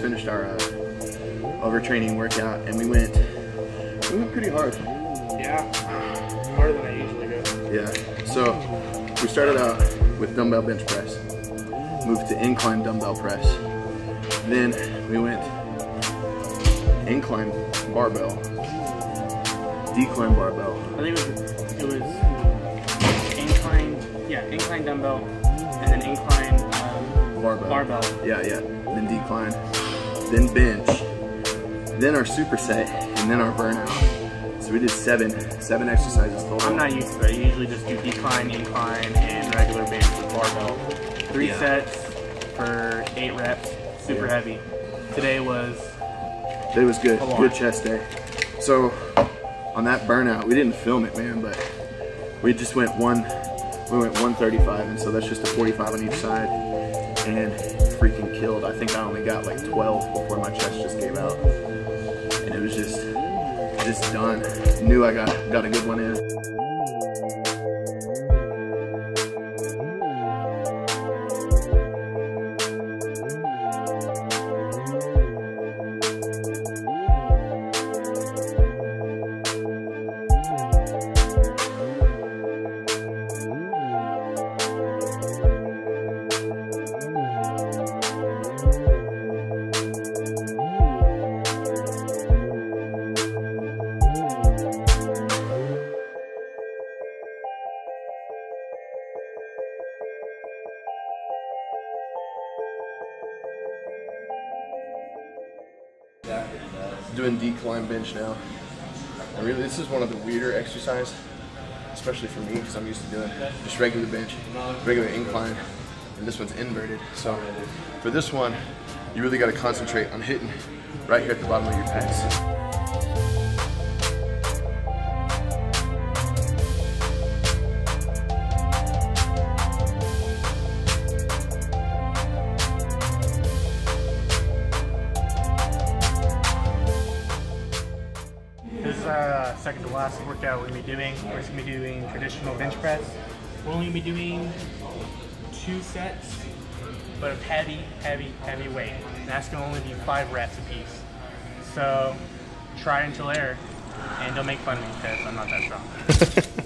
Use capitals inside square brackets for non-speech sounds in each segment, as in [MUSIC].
just finished our uh, overtraining workout, and we went we went pretty hard. Yeah, harder than I usually go. Yeah. So we started out with dumbbell bench press, moved to incline dumbbell press, then we went incline barbell, decline barbell. I think it was, it was incline, yeah, incline dumbbell, and then incline um, Barbell. barbell. Yeah, yeah. Then decline, then bench, then our superset, and then our burnout. So we did seven, seven exercises total. I'm not used to it. I usually just do decline, incline, and regular bench with barbell. Three Yeah. sets for eight reps, super Yeah. heavy. Today was It was good, good chest day. So on that burnout, we didn't film it, man, but we just went one, we went 135, and so that's just a 45 on each side, and freaking killed. I think I only got like 12 before my chest just gave out, and it was just, just done. Knew I got got a good one in. Doing decline bench now. And really, this is one of the weirder exercises, especially for me, because I'm used to doing just regular bench, regular incline, and this one's inverted. So for this one, you really got to concentrate on hitting right here at the bottom of your pecs. Uh, second to last workout we're gonna be doing. We're just gonna be doing traditional bench press. We're only gonna be doing two sets, but of heavy, heavy, heavy weight. And that's gonna only be five reps a piece. So try until air, and don't make fun of me because I'm not that strong. [LAUGHS]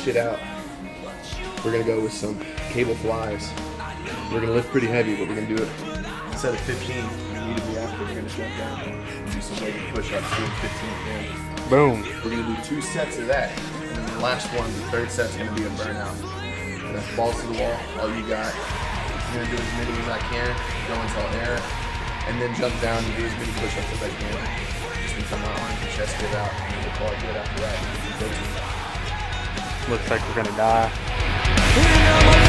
finish it out, we're gonna go with some cable flies. We're gonna lift pretty heavy, but we're gonna do it instead of 15 immediately after. We're gonna jump down and do some weighted push-ups, doing 15 again. Boom. We're gonna do two sets of that, and then the last one, the third set's gonna be a burnout. And that's balls to the wall, all you got. I'm gonna do as many as I can, go until air, and then jump down and do as many push-ups as I can. Just until my arms and chest get out, and call it good after that. Looks like we're gonna die.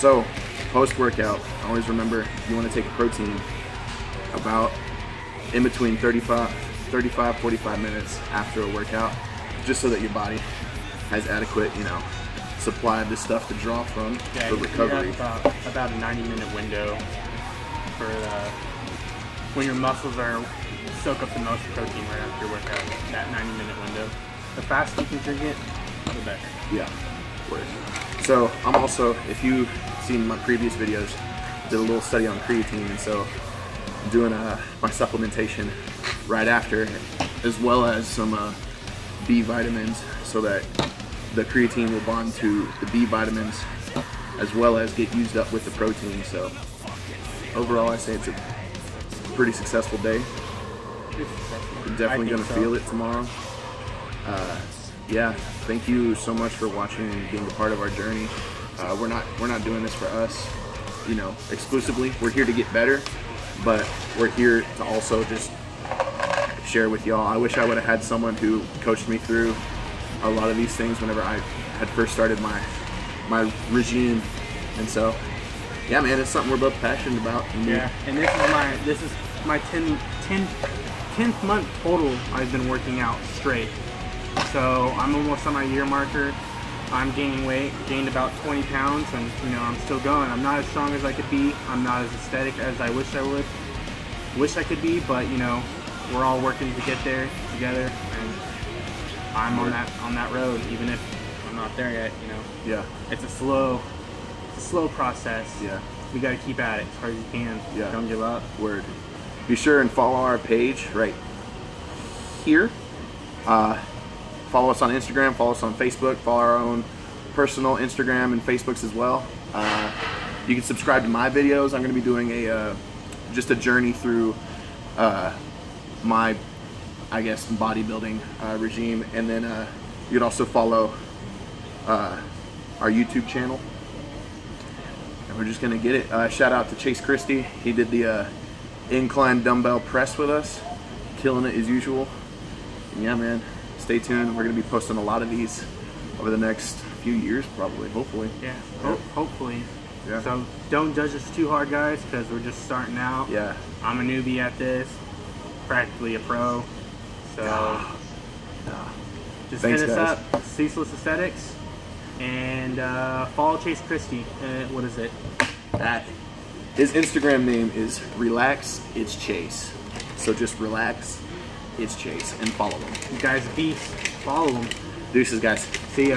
So, post workout, always remember you want to take a protein about in between 35, 35, 45 minutes after a workout, just so that your body has adequate, you know, supply of this stuff to draw from Yeah, for recovery. About, about a 90 minute window for uh, when your muscles are soak up the most protein right after your workout. That 90 minute window. The faster you can drink it, the better. Yeah. So I'm also, if you've seen my previous videos, did a little study on creatine, and so I'm doing uh, my supplementation right after, as well as some uh, B vitamins, so that the creatine will bond to the B vitamins, as well as get used up with the protein. So overall, I say it's a pretty successful day. Definitely gonna so. feel it tomorrow. Uh, yeah, thank you so much for watching and being a part of our journey. Uh, we're not we're not doing this for us, you know, exclusively. We're here to get better, but we're here to also just share with y'all. I wish I would have had someone who coached me through a lot of these things whenever I had first started my my regime, and so yeah, man, it's something we're both passionate about. and Yeah, and this is my this is my 10, 10, 10th month total I've been working out straight. So I'm almost on my year marker. I'm gaining weight, gained about 20 pounds, and you know I'm still going. I'm not as strong as I could be. I'm not as aesthetic as I wish I would. Wish I could be, but you know we're all working to get there together, and I'm on that on that road. Even if I'm not there yet, you know yeah, it's a slow, it's a slow process. yeah. We got to keep at it as hard as you can. Yeah. Don't give up. Word. Be sure and follow our page right here. Uh, follow us on Instagram, follow us on Facebook, follow our own personal Instagram and Facebooks as well. Uh, you can subscribe to my videos. I'm going to be doing a uh, just a journey through uh, my, I guess, bodybuilding uh, regime, and then uh, you can also follow uh, our YouTube channel and we're just gonna get it. Shout out to Chase Christie. He did the incline dumbbell press with us, killing it as usual. And yeah, man, stay tuned. We're gonna be posting a lot of these over the next few years, probably, hopefully. Yeah. Ho- hopefully. Yeah. So don't judge us too hard, guys, because we're just starting out. Yeah. I'm a newbie at this, practically a pro. So just Thanks, hit us guys. up, Ceaseless Aesthetics, and uh, follow Chase Christie. Uh, what is it? That. His Instagram name is Relax It's Chase. So just relax, it's Chase, and follow him. You guys beast. Follow him. Deuces, guys. See ya.